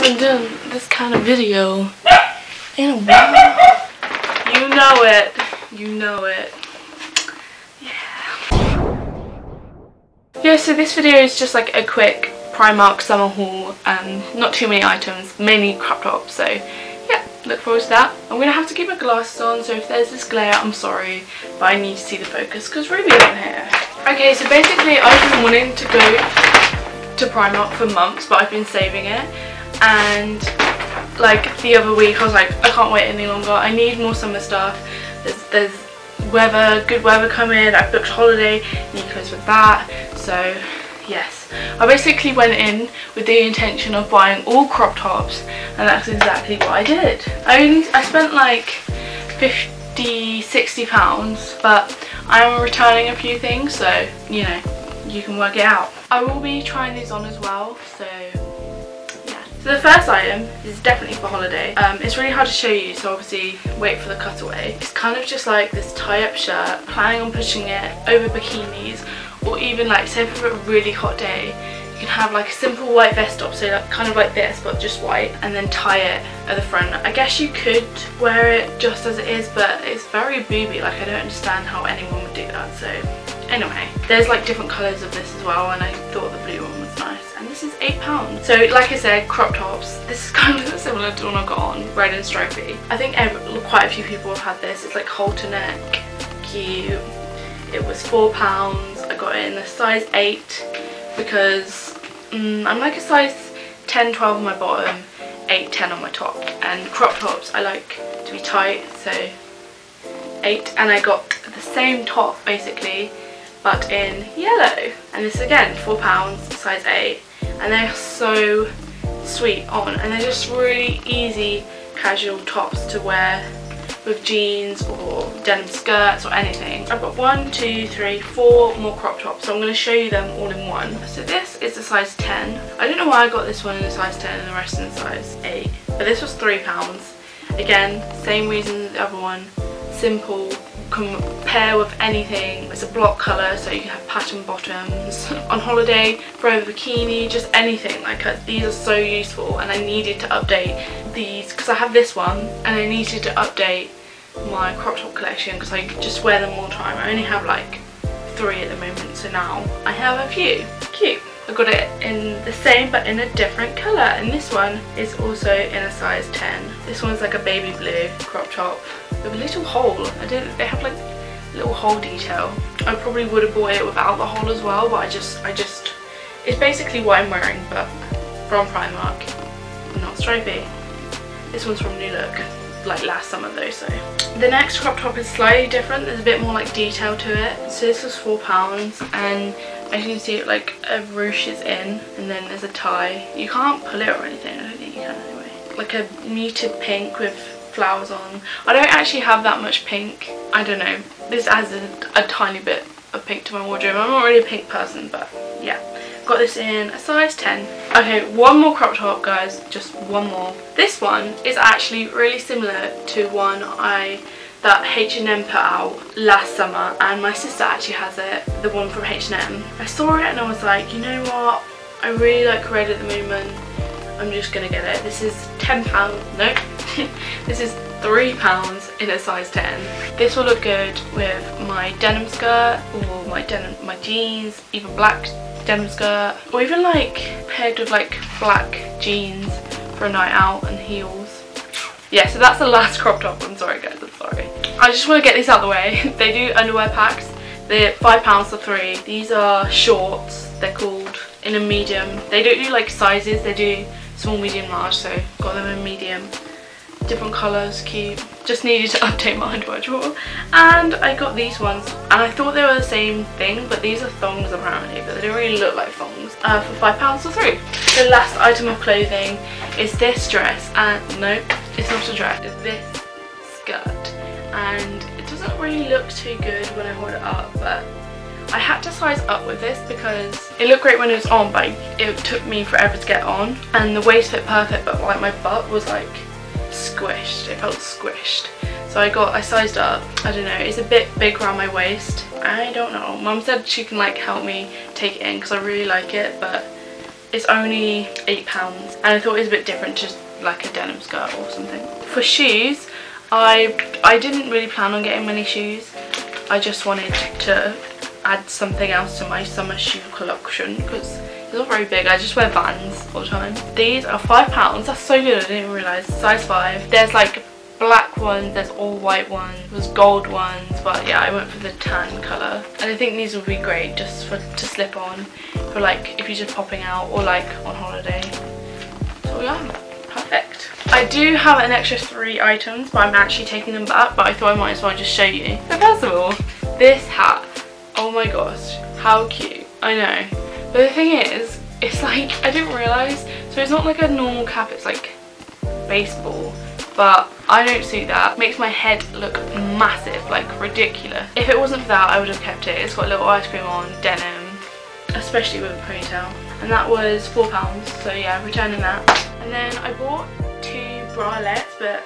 haven't done this kind of video in a while. You know it. You know it. Yeah. Yeah, so this video is just like a quick Primark summer haul. Um, not too many items, mainly crop tops. So yeah, look forward to that. I'm going to have to keep my glasses on, so if there's this glare, I'm sorry. But I need to see the focus because Ruby's on here. Okay, so basically I've been wanting to go to Primark for months, but I've been saving it. And like the other week I was like, I can't wait any longer. I need more summer stuff. There's, there's weather, good weather coming. I've booked holiday, clothes with that. So yes, I basically went in with the intention of buying all crop tops and that's exactly what I did. I only, I spent like 50, 60 pounds, but I am returning a few things, so you know, you can work it out. I will be trying these on as well, so yeah. so the first item is definitely for holiday. Um, it's really hard to show you, so obviously wait for the cutaway. It's kind of just like this tie-up shirt, planning on pushing it over bikinis, or even like, say for a really hot day, you can have like a simple white vest top, so like, kind of like this, but just white, and then tie it at the front. I guess you could wear it just as it is, but it's very booby, like I don't understand how anyone would do that, so anyway. There's like different colours of this as well, and I thought the blue one was nice and this is £8. So like I said, crop tops. This is kind of similar to one I got on, red and stripy. I think quite a few people have had this. It's like halter neck, cute. It was £4. I got it in a size 8 because mm, I'm like a size 10, 12 on my bottom, 8, 10 on my top. And crop tops I like to be tight, so 8. And I got the same top basically but in yellow and this again four pounds size 8 and they're so sweet on and they're just really easy casual tops to wear with jeans or denim skirts or anything. I've got one, two, three, four more crop tops so I'm going to show you them all in one. So this is a size 10. I don't know why I got this one in a size 10 and the rest in a size 8 but this was £3. Again, same reason as the other one, simple compare with anything. It's a block colour so you can have pattern bottoms. On holiday, throw a bikini, just anything. Like uh, These are so useful and I needed to update these because I have this one and I needed to update my crop top collection because I just wear them all the time. I only have like three at the moment so now I have a few. Cute. I got it in the same but in a different colour and this one is also in a size 10. This one's like a baby blue crop top a little hole. I don't they have like little hole detail. I probably would have bought it without the hole as well but I just I just it's basically what I'm wearing but from Primark not stripy. This one's from New Look like last summer though so. The next crop top is slightly different, there's a bit more like detail to it. So this was £4 and as you can see like a ruche is in and then there's a tie. You can't pull it or anything, I don't think you can anyway. Like a muted pink with flowers on. I don't actually have that much pink. I don't know. This adds a, a tiny bit of pink to my wardrobe. I'm not really a pink person but yeah. Got this in a size 10. Okay, one more crop top guys, just one more. This one is actually really similar to one I that H&M put out last summer and my sister actually has it, the one from H&M. I saw it and I was like, you know what, I really like red at the moment, I'm just gonna get it. This is £10, nope, this is £3 in a size 10. This will look good with my denim skirt or my denim, my jeans, even black denim skirt or even like paired with like black jeans for a night out and heels yeah, so that's the last crop top. I'm sorry guys, I'm sorry. I just want to get this out of the way. they do underwear packs. They're £5 for three. These are shorts. They're called in a medium. They don't do like sizes. They do small, medium, large. So got them in medium. Different colours, cute. Just needed to update my underwear drawer. And I got these ones. And I thought they were the same thing. But these are thongs apparently. But they don't really look like thongs. Uh, for £5 or three. The last item of clothing is this dress. And no, it's not a dress, it's this skirt and it doesn't really look too good when I hold it up but I had to size up with this because it looked great when it was on but it took me forever to get on and the waist fit perfect but like my butt was like squished, it felt squished. So I got, I sized up, I don't know, it's a bit big around my waist. I don't know, mum said she can like help me take it in because I really like it but it's only £8 and I thought it was a bit different to like a denim skirt or something. For shoes, I, I didn't really plan on getting many shoes. I just wanted to add something else to my summer shoe collection because not very big. I just wear Vans all the time. These are £5. That's so good. I didn't realise. Size 5. There's like black ones, there's all white ones, there's gold ones, but yeah, I went for the tan colour. And I think these would be great just for to slip on for like if you're just popping out or like on holiday. So yeah, perfect. I do have an extra three items, but I'm actually taking them back, but I thought I might as well just show you. So first of all, this hat. Oh my gosh, how cute. I know. But the thing is, it's like, I didn't realise, so it's not like a normal cap, it's like baseball but I don't suit that. Makes my head look massive, like ridiculous. If it wasn't for that, I would have kept it. It's got a little ice cream on, denim, especially with a ponytail. And that was £4, so yeah, returning that. And then I bought two bralettes, but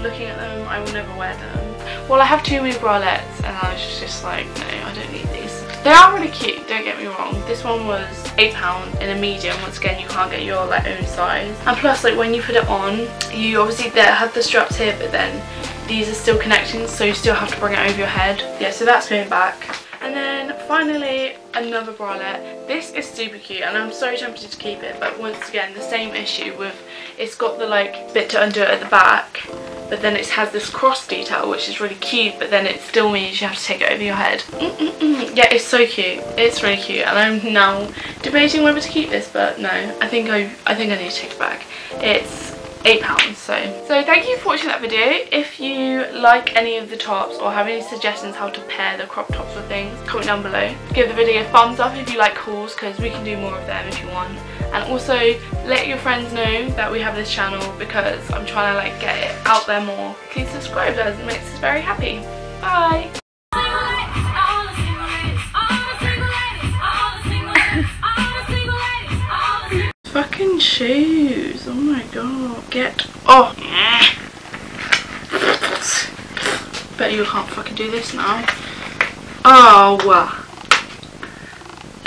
looking at them, I will never wear them. Well, I have two new bralettes, and I was just like, no, I don't need these. They are really cute, don't get me wrong. This one was £8 in a medium. Once again, you can't get your like own size. And plus, like when you put it on, you obviously there have the straps here, but then these are still connecting, so you still have to bring it over your head. Yeah, so that's going back. And then finally, another bralette. This is super cute and I'm so tempted to keep it, but once again, the same issue with it's got the like bit to undo it at the back but then it has this cross detail which is really cute but then it still means you have to take it over your head. Mm -mm -mm. yeah it's so cute. It's really cute and I'm now debating whether to keep this but no. I think I I think I need to take it back. It's eight pounds so. So thank you for watching that video. If you like any of the tops or have any suggestions how to pair the crop tops with things comment down below. Give the video a thumbs up if you like hauls because we can do more of them if you want and also let your friends know that we have this channel because i'm trying to like get it out there more please subscribe guys it makes us very happy bye fucking shoes. Oh my god. Get off. Bet you can't fucking do this now. Oh.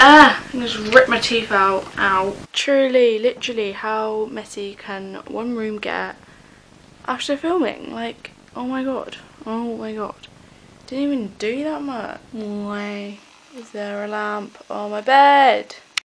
Ah, I just rip my teeth out. Ow. Truly, literally, how messy can one room get after filming? Like, oh my god. Oh my god. Didn't even do that much. Why is there a lamp on my bed?